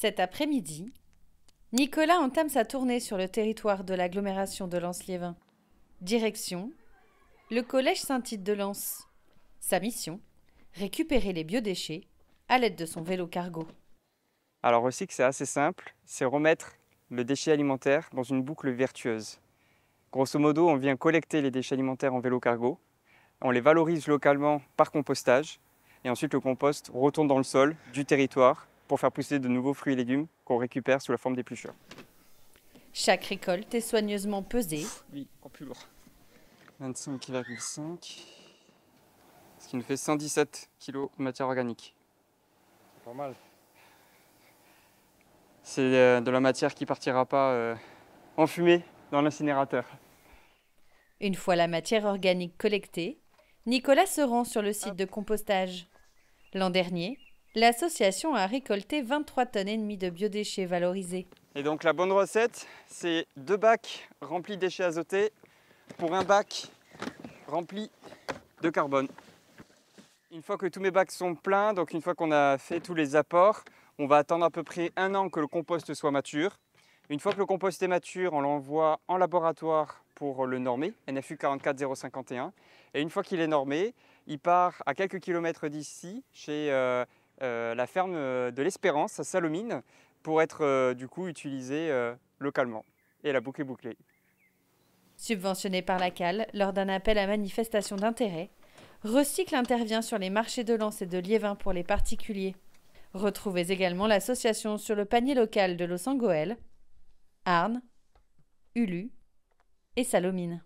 Cet après-midi, Nicolas entame sa tournée sur le territoire de l'agglomération de Lens-Liévin. Direction le collège Saint-Tite de Lens. Sa mission récupérer les biodéchets à l'aide de son vélo cargo. Alors aussi que c'est assez simple, c'est remettre le déchet alimentaire dans une boucle vertueuse. Grosso modo, on vient collecter les déchets alimentaires en vélo cargo, on les valorise localement par compostage, et ensuite le compost retourne dans le sol du territoire pour faire pousser de nouveaux fruits et légumes qu'on récupère sous la forme d'épluchures. Chaque récolte est soigneusement pesée. Oui, encore plus lourd. 25,5, ce qui nous fait 117 kg de matière organique. C'est pas mal. C'est euh, de la matière qui partira pas euh, en fumée dans l'incinérateur. Une fois la matière organique collectée, Nicolas se rend sur le site de compostage. L'an dernier, l'association a récolté 23 tonnes et demie de biodéchets valorisés. Et donc la bonne recette, c'est deux bacs remplis de déchets azotés pour un bac rempli de carbone. Une fois que tous mes bacs sont pleins, donc une fois qu'on a fait tous les apports, on va attendre à peu près un an que le compost soit mature. Une fois que le compost est mature, on l'envoie en laboratoire pour le normer, NFU 44051. Et une fois qu'il est normé, il part à quelques kilomètres d'ici, chez euh, la ferme de l'Espérance à Salomine, pour être euh, du coup utilisé localement. Et la boucle est bouclée. Subventionné par la CAL lors d'un appel à manifestation d'intérêt, Recycle intervient sur les marchés de Lens et de Liévin pour les particuliers. Retrouvez également l'association sur le panier local de Los Arnes, Ulu et Salomine.